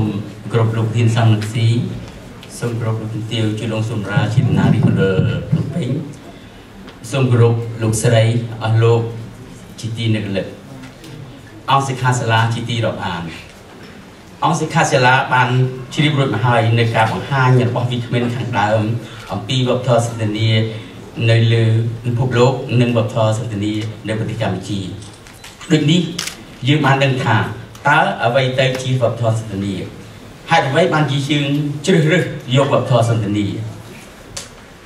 មគ្រប់លោកធានសំណស៊ីសូមគ្រប់លោកទាវជួយលងសម្រាជាដំណើររីកលើភ្នំពេញសូមគោរពលោកស្រីអស់លោកជាទីនឹករលឹកអង្គសិក្ខាសាលាជាទីរាប់អានអង្គសិក្ខាសាលាបានជ្រាបរួចមកហើយនៅការបង្ហាញរបស់វិក្កាមខាងដើមអំពីវប្បធម៌សន្តានានៅលើពិភពលោកនិងវប្បធម៌សន្តានានៅប្រទេសកម្ពុជាដូចនេះយើងបានដឹងថា តើអ្វីទៅជាវប្បធម៌សន្តានាហេតុអ្វីបានជាយើងជ្រើសរើសយកវប្បធម៌សន្តានា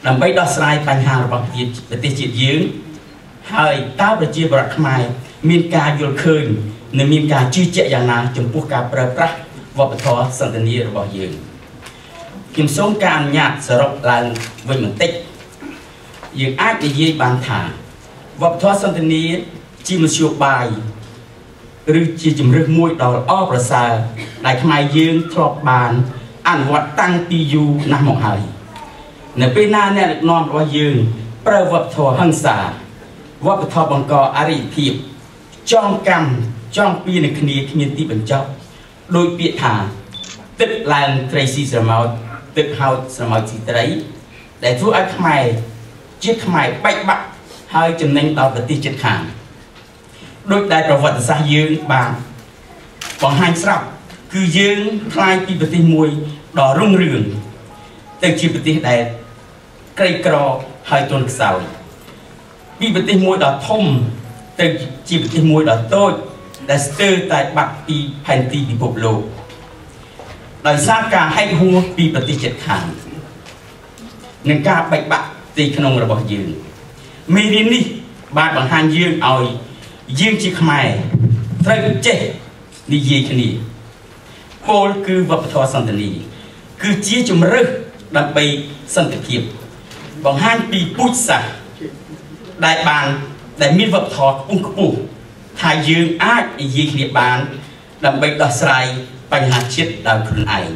ដើម្បីដោះស្រាយបញ្ហារបស់ប្រទេសជាតិយើងហើយតើប្រជាពលរដ្ឋខ្មែរមានការយល់ឃើញនិងមានការជឿជាក់យ៉ាងណាចំពោះការប្រើប្រាស់វប្បធម៌សន្តានារបស់យើងខ្ញុំសូមការអនុញ្ញាតសរុបឡើងវិញបន្តិចយើងអាចនិយាយបានថាវប្បធម៌សន្តានាជាមធ្យោបាយ ឬជាជំរើសមួយដ៏ល្អប្រសើរដែលខ្មែរយើងធ្លាប់បាន អនុវត្តតាំងពីយូរណាស់មកហើយនៅពេលណាអ្នកដឹកនាំរបស់យើងប្រើវប្បធម៌ហិង្សាវប្បធម៌បង្កអរិយភាពចងកម្មចងពៀនឹងគ្នាគ្មានទីបញ្ចប់ដោយពាក្យថាទឹកឡើងត្រីស៊ីស្រមោចទឹកហោចស្រមោចស៊ីត្រី ដែលធ្វើឲ្យខ្មែរជាតិខ្មែរបែកបាក់ហើយចំណេញដល់ប្រទេសជិតខាង ដោយដែលប្រវត្តិសាស្ត្រយើងបានបង្ហាញស្រាប់គឺយើងខ្លាយពីប្រទេសមួយដ៏រុងរឿងទៅជាប្រទេសដែលក្រីក្រហើយទន់ខ្សោយពីប្រទេសមួយដ៏ធំទៅជាប្រទេសមួយដ៏តូចដែលស្ទើរតែបាត់ពីផែនទីពិភពលោកដោយសារការហែកហួរពីប្រទេសជិតខាងនិងការបែកបាក់ទីក្នុងរបស់យើងមេរៀននេះបានបង្ហាញយើងឲ្យ យើងជាខ្មែរត្រូវចេះនិយាយគ្នាពោលគឺវប្បធម៌សន្តានីគឺជាជំរើសដើម្បីសន្តិភាពបង្ហាញពីពូជសាសន៍ដែលបានដែលមានវប្បធម៌ខ្ពស់ខ្ពស់ថាយើងអាចនិយាយគ្នាបានដើម្បីដោះស្រាយបញ្ហាជាតិដោយខ្លួនឯង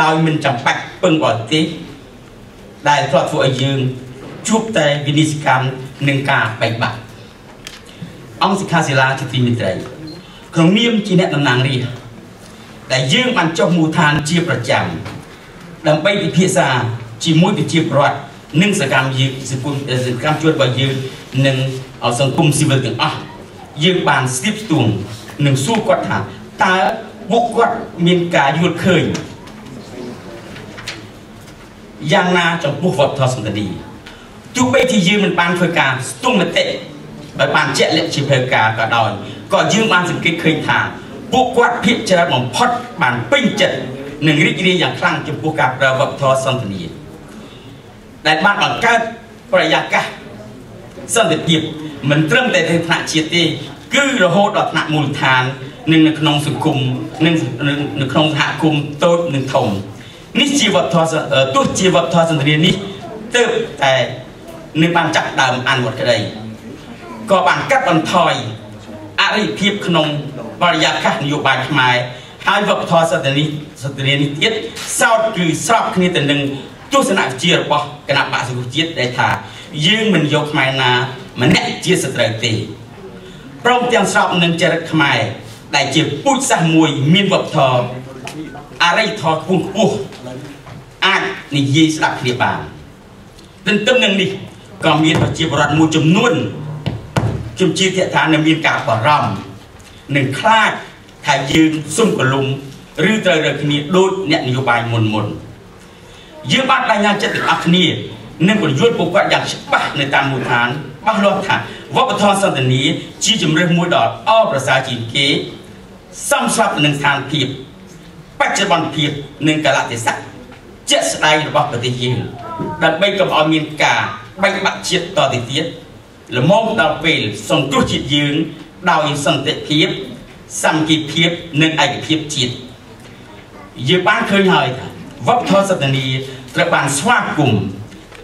ដោយមិនចាំបាច់ពឹងបរទេសដែលធ្លាប់ធ្វើឲ្យយើងជួបតែវិនិស្សកម្មនិងការបែកបាក់ អង្គសិក្ខាសាលាជាទីមិត្តរីក្នុងនាមជាអ្នកតំណាងរាស្ត្រដែលយើងបានចុះមូលដ្ឋានជាប្រចាំដើម្បីពិភាក្សាជាមួយប្រជាពលរដ្ឋនិងសកម្មយើងសង្គមសកម្មជនរបស់យើងនិងសង្គមស៊ីវិលទាំងអស់យើងបានស្ទាបស្ទួងនិងសួរគាត់ថាតើពួកគាត់មានការយល់ឃើញយ៉ាងណាចំពោះវប្បធម៌សន្តានីទោះបីជាយើងមិនបានធ្វើការស្ទង់មតិ ដោយបានជាក់លាក់ជាផ្លូវការក៏ដោយក៏យើងបានសង្កេតឃើញថាពួកគាត់ភាគច្រើនបំផុតបានពេញចិត្តនិងរីករាយយ៉ាងខ្លាំងចំពោះការប្រើវប្បធម៌សន្តានាដែលបានបង្កើតបរិយាកាសសន្តិភាពមិនត្រឹមតែនៅថ្នាក់ជាតិទេគឺរហូតដល់ថ្នាក់មូលដ្ឋាននិងនៅក្នុងសង្គមនិងនៅក្នុងសហគមន៍តូចនិងធំនេះជាវប្បធម៌ទោះជាវប្បធម៌សន្តានានេះទើបតែនឹងបានចាក់ដើមអនុវត្តក្តី ក៏បានកាត់បន្ថយអរិយភាពក្នុងបរិយាកាសនយោបាយខ្មែរហើយវប្បធម៌សន្តានីសន្តានានេះទៀតសោតគឺស្របគ្នាទៅនឹងទស្សនវិជ្ជារបស់គណៈបក្សសង្គ្រោះជាតិដែលថា យើងមិនយកខ្មែរណាម្នាក់ជាសត្រូវទេព្រមទាំងស្របនឹងចរិតខ្មែរដែលជាពូជសាសន៍មួយមានវប្បធម៌អរិយធម៌ខ្ពង់ខ្ពស់អាចនិយាយស្ដាប់គ្នាបានទន្ទឹមនឹងនេះក៏មានប្រជាពលរដ្ឋមួយចំនួន ជំជាធាក់ថានៅមានការបារម្ភនិងខ្លាចថាយើងសុំកលុំឬត្រូវរើគ្នាដូចអ្នកនយោបាយមុនមុនយើងបានបញ្ញាចិត្តទាំងអស់គ្នានិងបញ្យល់ពួកគាត់យ៉ាងច្បាស់នៅតាមមូលដ្ឋានច្បាស់លាស់ថាវប្បធម៌សន្តានាជាជំរើសមួយដ៏អប្រសើរជាងគេសំស្រាប់នឹងស្ថានភាពបច្ចុប្បន្នភាពនិងកលៈទេសៈជាក់ស្ដែងរបស់ប្រទេសយើងដើម្បីកុំឲ្យមានការបែកបាក់ជាតិតទៅទៀត ល្មមដល់ពេលសង្គ្រោះជាតិយើង ដោយសន្តិភាពសាមគ្គីភាពនិងឯកភាពជាតិយើងបានឃើញហើយថាវប្បធម៌សន្តានាត្រូវបានស្វាគមន៍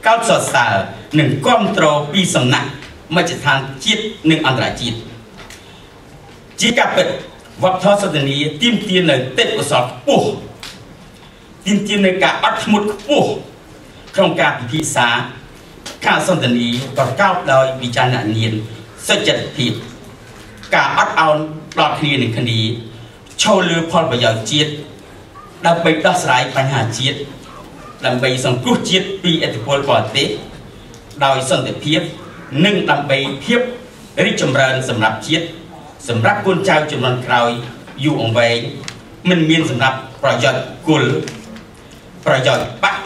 កោតសរសើរនិងគ្រប់គ្រងពីសំណាក់មជ្ឈដ្ឋានជាតិនិងអន្តរជាតិជាការពិតវប្បធម៌សន្តានាទាមទារនៅទេពកោសល្យខ្ពស់ទាមទារនៅការអត់ធ្មត់ខ្ពស់ក្នុងការពិភាក្សា ការសន្តានាប្រកបដោយវិចារណញ្ញាណសុចរិតភាពការអត់ឱនដល់គ្នានឹងគ្នាឈលលើផលប្រយោជន៍ជាតិដើម្បីដោះស្រាយបញ្ហាជាតិដើម្បីសង្គ្រោះជាតិពីឥទ្ធិពលបរទេសដោយសន្តិភាពនិងដើម្បីភាពរីកចម្រើនសម្រាប់ជាតិសម្រាប់កូនចៅជំនាន់ក្រោយយូរអង្វែងមិនមានសម្រាប់ប្រយោជន៍គុលប្រយោជន៍បាក់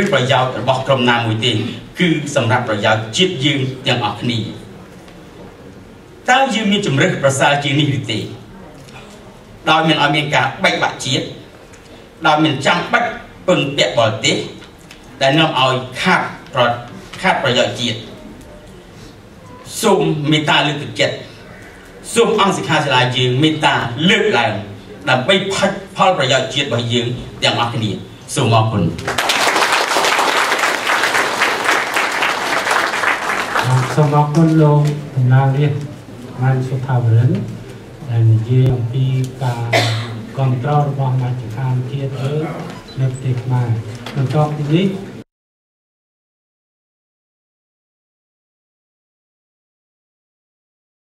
ឬប្រយោជន៍របស់ក្រុមណាមួយទេ គឺសម្រាប់ប្រយោជន៍ជាតិយើងទាំងអស់គ្នាតើយើងមានជំរឹះប្រសើរជាងនេះឬទេដោយមិនឲ្យមានការបែកបាក់ជាតិដោយមិនចាំបាច់ពឹងពាក់បរទេសដែលនាំឲ្យខាតប្រខាតប្រយោជន៍ជាតិសូមមេត្តាលើកទឹកចិត្តសូមអង្គសិក្ខាសាលាយើងមេត្តាលើកឡើងដើម្បីផាច់ផលប្រយោជន៍ជាតិរបស់យើងទាំងអស់គ្នាសូមអរគុណ សូមអរគុណលោកតំណាងរាជបានសុថាវរិនដែលនិយាយអំពីការគ្រប់គ្រងរបស់មជ្ឈដ្ឋានជាតិយើងនៅប្រទេសខ្មែរបន្ទាប់ពីនេះ